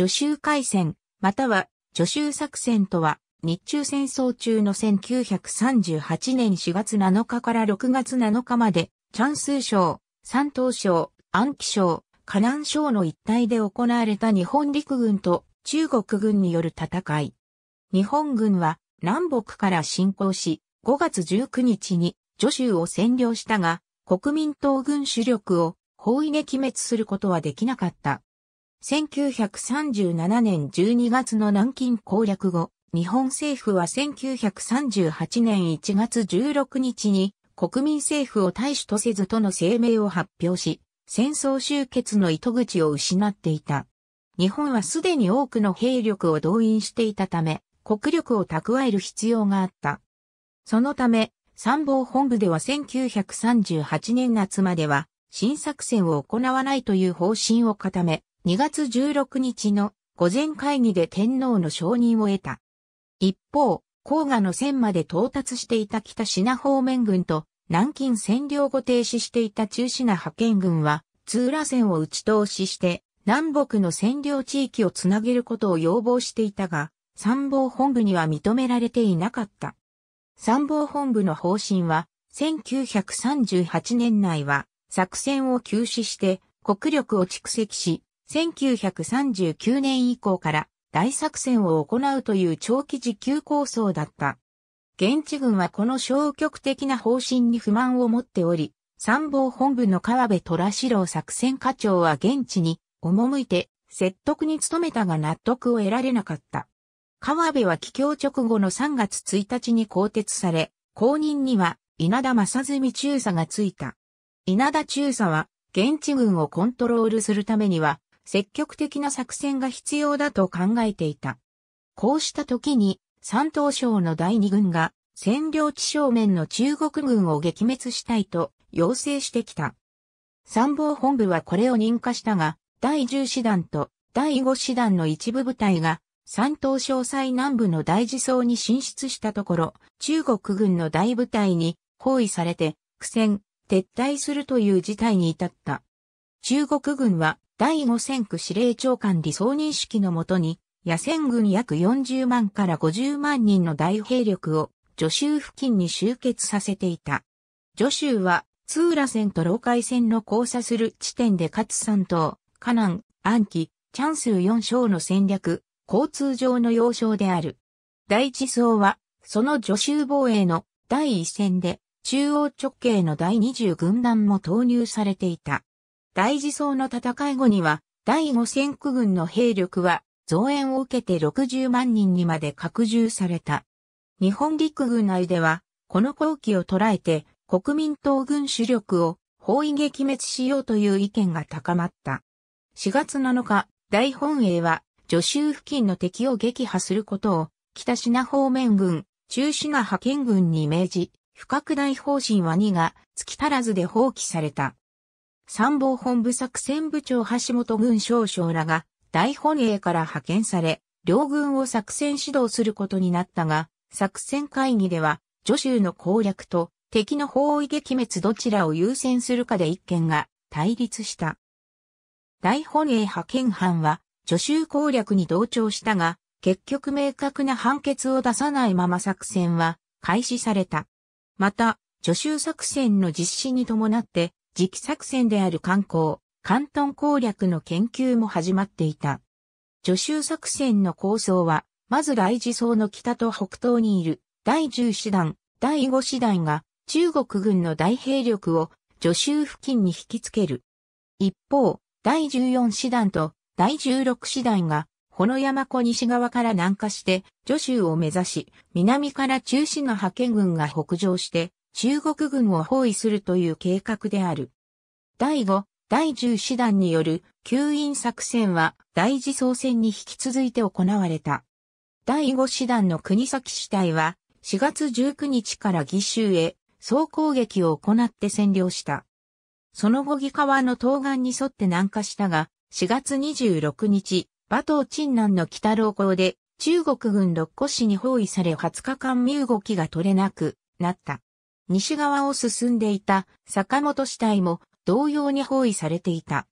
助州海戦、または助州作戦とは、日中戦争中の1938年4月7日から6月7日まで、チャンス省、山東省、安徽省、河南省の一帯で行われた日本陸軍と中国軍による戦い。日本軍は南北から侵攻し、5月19日に助州を占領したが、国民党軍主力を包囲撃滅することはできなかった。1937年12月の南京攻略後、日本政府は1938年1月16日に国民政府を大使とせずとの声明を発表し、戦争終結の糸口を失っていた。日本はすでに多くの兵力を動員していたため、国力を蓄える必要があった。そのため、参謀本部では1938年夏までは新作戦を行わないという方針を固め、2月16日の午前会議で天皇の承認を得た。一方、黄河の線まで到達していた北品方面軍と南京占領後停止していた中品派遣軍は、通羅線を打ち通しして、南北の占領地域をつなげることを要望していたが、参謀本部には認められていなかった。参謀本部の方針は、1938年内は作戦を休止して国力を蓄積し、1939年以降から大作戦を行うという長期持久構想だった。現地軍はこの消極的な方針に不満を持っており、参謀本部の川辺虎四郎作戦課長は現地に赴いて説得に努めたが納得を得られなかった。川辺は帰郷直後の3月1日に更迭され、後任には稲田正純中佐がついた。稲田中佐は現地軍をコントロールするためには積極的な作戦が必要だと考えていた。こうした時に、山東省の第二軍が占領地正面の中国軍を撃滅したいと要請してきた。参謀本部はこれを認可したが、第10師団と第5師団の一部部隊が山東省最南部の大地層に進出したところ、中国軍の大部隊に包囲されて苦戦、撤退するという事態に至った。中国軍は第五戦区司令長官理想認識のもとに、野戦軍約40万から50万人の大兵力を助州付近に集結させていた。助州は、通浦線と老海線の交差する地点で勝山東、河南、安徽、チャンス4省の戦略、交通上の要衝である。第一層は、その助州防衛の第一線で、中央直径の第20軍団も投入されていた。大地層の戦い後には、第五戦区軍の兵力は増援を受けて60万人にまで拡充された。日本陸軍内では、この後期を捉えて国民党軍主力を包囲撃滅しようという意見が高まった。4月7日、大本営は、助州付近の敵を撃破することを、北品方面軍、中品派遣軍に命じ、不拡大方針は2が月足らずで放棄された。参謀本部作戦部長橋本軍少将らが大本営から派遣され、両軍を作戦指導することになったが、作戦会議では、助州の攻略と敵の包囲撃滅どちらを優先するかで一件が対立した。大本営派遣班は助州攻略に同調したが、結局明確な判決を出さないまま作戦は開始された。また、助州作戦の実施に伴って次期作戦である観光、関東攻略の研究も始まっていた。助手作戦の構想は、まず大地層の北と北東にいる第10師団、第5師団が中国軍の大兵力を助手付近に引きつける。一方、第14師団と第16師団が、この山湖西側から南下して助手を目指し、南から中心の派遣軍が北上して中国軍を包囲するという計画である。第5、第10師団による吸引作戦は大地総戦に引き続いて行われた。第5師団の国崎支隊は4月19日から義州へ総攻撃を行って占領した。その後義川の東岸に沿って南下したが、4月26日、馬頭鎮南の北老港で中国軍六個市に包囲され20日間身動きが取れなくなった。西側を進んでいた坂本支隊も同様に包囲されていた。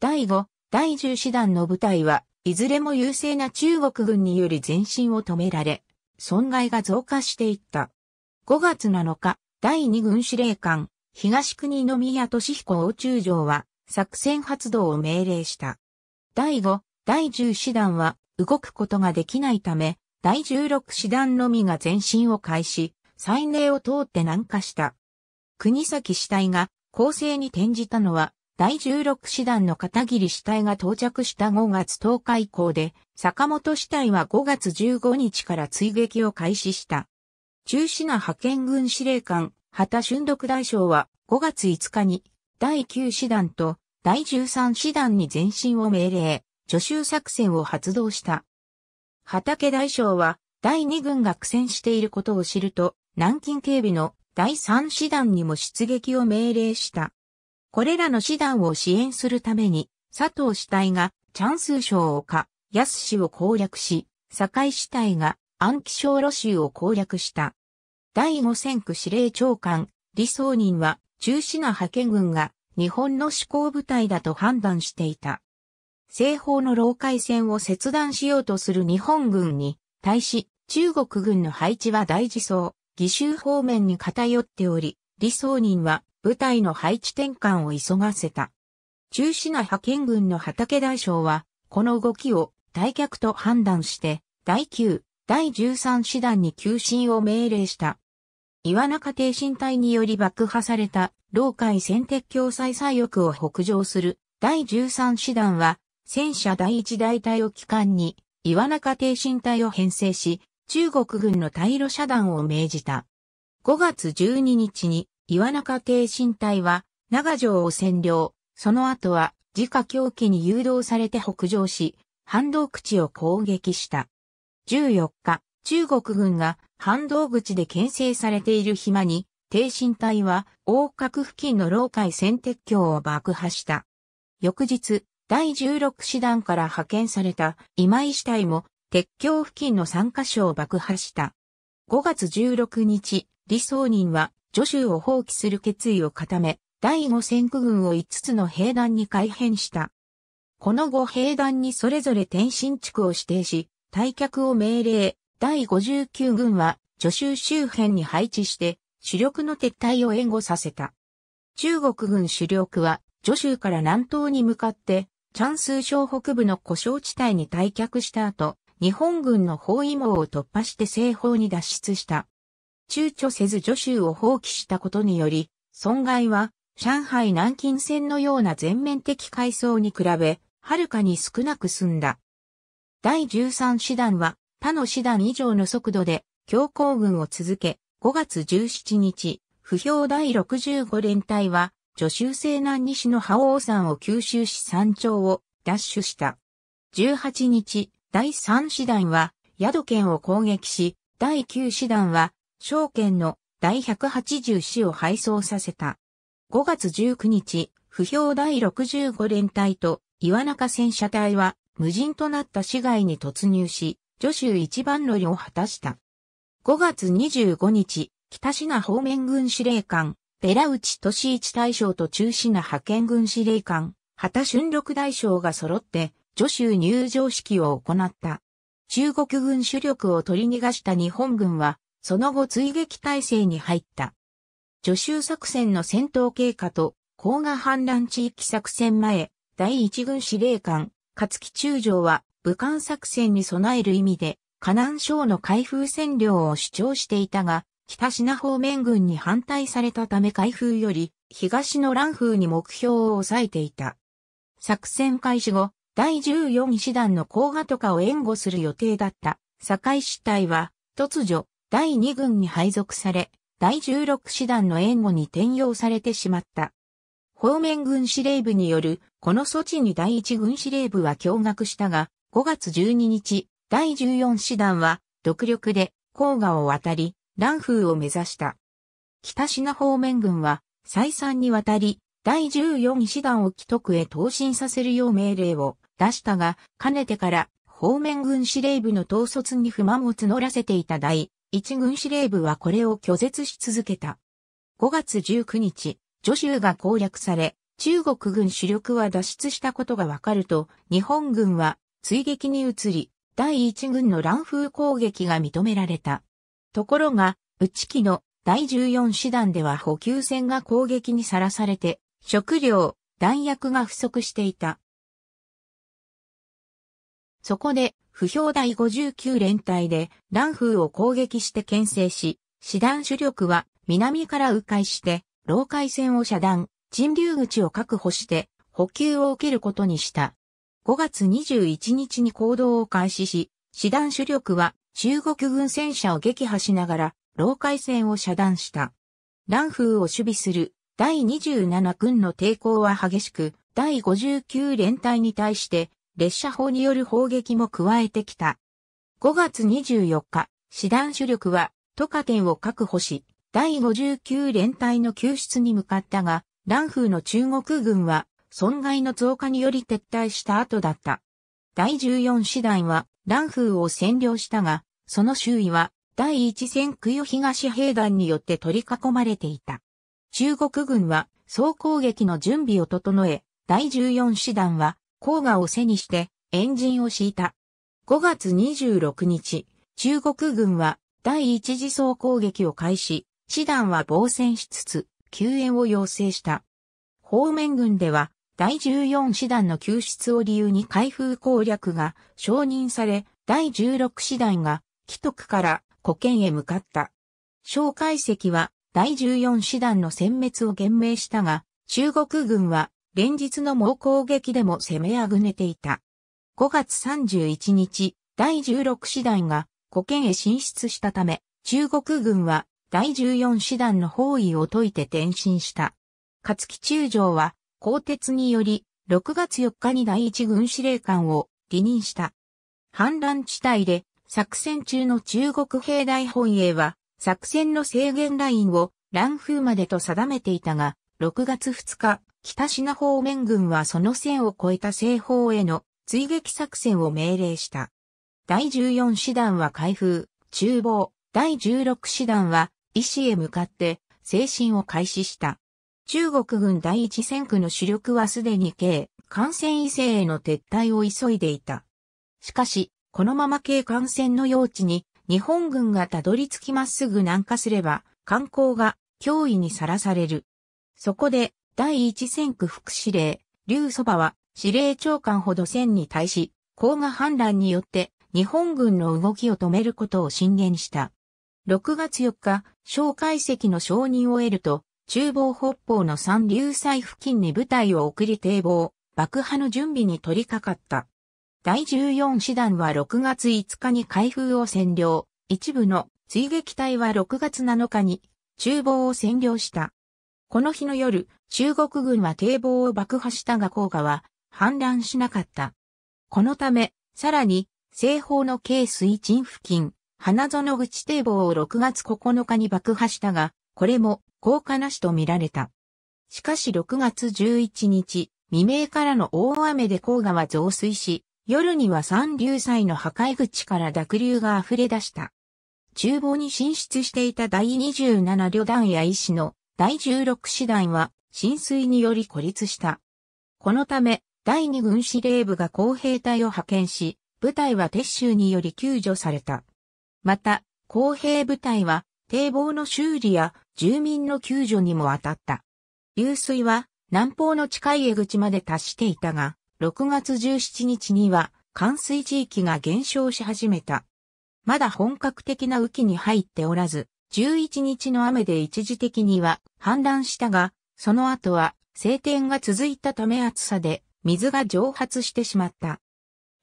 第5、第10師団の部隊はいずれも優勢な中国軍により前進を止められ、損害が増加していった。5月7日、第2軍司令官、東国宮俊彦応中将は、作戦発動を命令した。第5、第10師団は、動くことができないため、第16師団のみが前進を開始、最寧を通って南下した。国崎死体が攻勢に転じたのは、第16師団の片桐死体が到着した5月10日以降で、坂本死体は5月15日から追撃を開始した。中止な派遣軍司令官、畑俊徳大将は5月5日に第9師団と第13師団に前進を命令、助手作戦を発動した。畑大将は第2軍が苦戦していることを知ると、南京警備の第3師団にも出撃を命令した。これらの師団を支援するために、佐藤死体がチャンス省岡、安氏を攻略し、堺死体が暗記小路州を攻略した。第五戦区司令長官、李宗任は、中止な派遣軍が日本の思考部隊だと判断していた。西方の老海線を切断しようとする日本軍に対し、中国軍の配置は大自走、義州方面に偏っており、李宗任は部隊の配置転換を急がせた。中止な派遣軍の畑大将は、この動きを退却と判断して、第9、第13師団に急進を命令した。岩中挺身隊により爆破された、老海戦鉄橋再左翼を北上する第13師団は、戦車第1大隊を機関に、岩中挺身隊を編成し、中国軍の対路遮断を命じた。5月12日に岩中挺身隊は長城を占領、その後は自家狂気に誘導されて北上し、反動口を攻撃した。14日、中国軍が反動口で牽制されている暇に、挺身隊は大角付近の老海戦鉄橋を爆破した。翌日、第16師団から派遣された今井支隊も鉄橋付近の3カ所を爆破した。5月16日、李宗任は助手を放棄する決意を固め、第五戦区軍を5つの兵団に改編した。この後兵団にそれぞれ転進地区を指定し、退却を命令、第59軍は助手周辺に配置して主力の撤退を援護させた。中国軍主力は助手から南東に向かってチャンスー省北部の故障地帯に退却した後、日本軍の包囲網を突破して西方に脱出した。躊躇せず助手を放棄したことにより、損害は上海南京線のような全面的改装に比べ、はるかに少なく済んだ。第13師団は他の師団以上の速度で強行軍を続け、5月17日、不評第65連隊は、助手西南西の覇王山を吸収し山頂を奪取した。18日、第3師団は、宿県を攻撃し、第9師団は、証券の第180市を配送させた。5月19日、不評第65連隊と岩中戦車隊は無人となった市街に突入し、助手一番乗りを果たした。5月25日、北品方面軍司令官、寺内俊一大将と中品派遣軍司令官、畑春六大将が揃って助手入場式を行った。中国軍主力を取り逃がした日本軍はその後追撃態勢に入った。助手作戦の戦闘経過と、甲賀反乱地域作戦前、第一軍司令官、勝木中将は、武漢作戦に備える意味で、河南省の開封占領を主張していたが、北品方面軍に反対されたため開封より、東の蘭風に目標を抑えていた。作戦開始後、第14師団の甲賀とかを援護する予定だった、堺市隊は、突如、第2軍に配属され、第16師団の援護に転用されてしまった。方面軍司令部によるこの措置に第1軍司令部は驚愕したが、5月12日、第14師団は独力で黄河を渡り、蘭風を目指した。北品方面軍は再三にわたり、第14師団を既得へ投進させるよう命令を出したが、かねてから方面軍司令部の統率に不満を募らせていた第一軍司令部はこれを拒絶し続けた。5月19日、助州が攻略され、中国軍主力は脱出したことがわかると、日本軍は追撃に移り、第一軍の乱風攻撃が認められた。ところが、内機の第14師団では補給船が攻撃にさらされて、食料、弾薬が不足していた。そこで、不評第59連隊で、乱風を攻撃して牽制し、師団主力は南から迂回して、老海線を遮断、陳流口を確保して、補給を受けることにした。5月21日に行動を開始し、師団主力は中国軍戦車を撃破しながら、老海線を遮断した。乱風を守備する第27軍の抵抗は激しく、第59連隊に対して列車砲による砲撃も加えてきた。5月24日、師団主力は、トカ店を確保し、第59連隊の救出に向かったが、乱風の中国軍は、損害の増加により撤退した後だった。第14師団は、乱風を占領したが、その周囲は、第一戦区与東兵団によって取り囲まれていた。中国軍は、総攻撃の準備を整え、第14師団は、黄河を背にしてエンジンを敷いた。5月26日、中国軍は第一次総攻撃を開始、師団は防戦しつつ救援を要請した。方面軍では第14師団の救出を理由に開封攻略が承認され、第16師団が既得から古県へ向かった。小解析は第14師団の殲滅を言明したが、中国軍は連日の猛攻撃でも攻めあぐねていた。5月31日、第16師団が古県へ進出したため、中国軍は第14師団の包囲を解いて転進した。勝木中将は、鋼鉄により、6月4日に第一軍司令官を離任した。反乱地帯で作戦中の中国兵大本営は、作戦の制限ラインを乱風までと定めていたが、6月2日、北品方面軍はその線を越えた西方への追撃作戦を命令した。第14師団は開封、中房、第16師団は医師へ向かって精神を開始した。中国軍第一戦区の主力はすでに軽、艦船異性への撤退を急いでいた。しかし、このまま軽艦船の用地に日本軍がたどり着きまっすぐ南下すれば、観光が脅威にさらされる。そこで、第一戦区副司令、劉祖馬は司令長官ほど戦に対し、甲賀反乱によって日本軍の動きを止めることを進言した。6月4日、小解析の承認を得ると、中房北方の三流祭付近に部隊を送り堤防、爆破の準備に取り掛かった。第14師団は6月5日に開封を占領、一部の追撃隊は6月7日に中房を占領した。この日の夜、中国軍は堤防を爆破したが効果は反乱しなかった。このため、さらに、西方の京水鎮付近、花園口堤防を6月9日に爆破したが、これも効果なしと見られた。しかし6月11日、未明からの大雨で黄河は増水し、夜には三流祭の破壊口から濁流が溢れ出した。厨房に進出していた第27旅団や医師の第16師団は浸水により孤立した。このため、第2軍司令部が公兵隊を派遣し、部隊は撤収により救助された。また、公兵部隊は堤防の修理や住民の救助にも当たった。流水は南方の近い江口まで達していたが、6月17日には冠水地域が減少し始めた。まだ本格的な雨季に入っておらず、11日の雨で一時的には氾濫したが、その後は晴天が続いたため暑さで水が蒸発してしまった。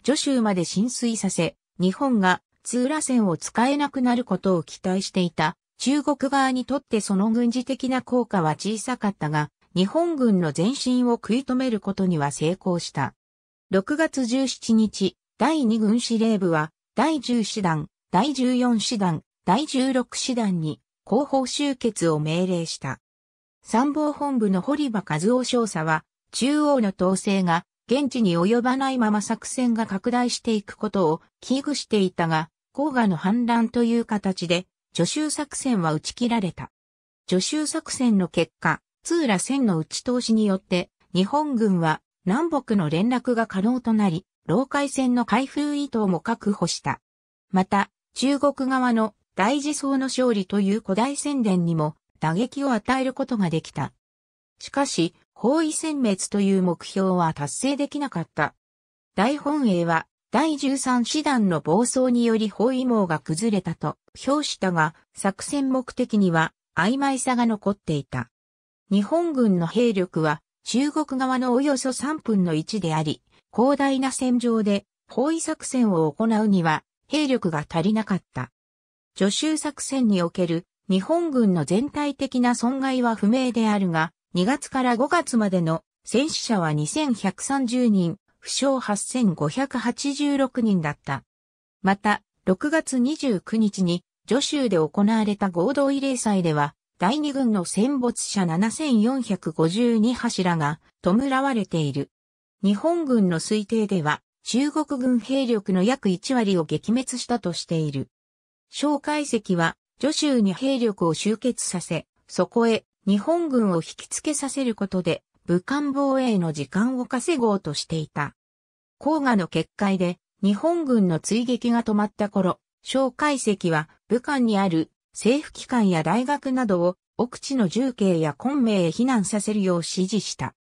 徐州まで浸水させ、日本が通羅線を使えなくなることを期待していた中国側にとってその軍事的な効果は小さかったが、日本軍の前進を食い止めることには成功した。6月17日、第2軍司令部は第10師団、第14師団、第16師団に後方集結を命令した。参謀本部の堀場和夫少佐は、中央の統制が現地に及ばないまま作戦が拡大していくことを危惧していたが、黄河の反乱という形で、助手作戦は打ち切られた。助手作戦の結果、津浦線の打ち通しによって、日本軍は南北の連絡が可能となり、老海線の開封意図も確保した。また、中国側の大自走の勝利という古代宣伝にも打撃を与えることができた。しかし、包囲殲滅という目標は達成できなかった。大本営は第13師団の暴走により包囲網が崩れたと評したが、作戦目的には曖昧さが残っていた。日本軍の兵力は中国側のおよそ3分の1であり、広大な戦場で包囲作戦を行うには兵力が足りなかった。助手作戦における日本軍の全体的な損害は不明であるが、2月から5月までの戦死者は2130人、負傷8586人だった。また、6月29日に、助州で行われた合同慰霊祭では、第二軍の戦没者7452柱が弔われている。日本軍の推定では、中国軍兵力の約1割を撃滅したとしている。小解析は、助州に兵力を集結させ、そこへ日本軍を引き付けさせることで、武漢防衛の時間を稼ごうとしていた。黄河の決壊で日本軍の追撃が止まった頃、小解析は武漢にある政府機関や大学などを奥地の重慶や昆明へ避難させるよう指示した。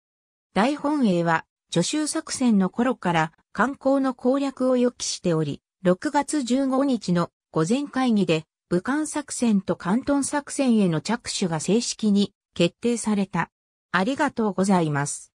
大本営は助手作戦の頃から観光の攻略を予期しており、6月15日の午前会議で武漢作戦と関東作戦への着手が正式に決定された。ありがとうございます。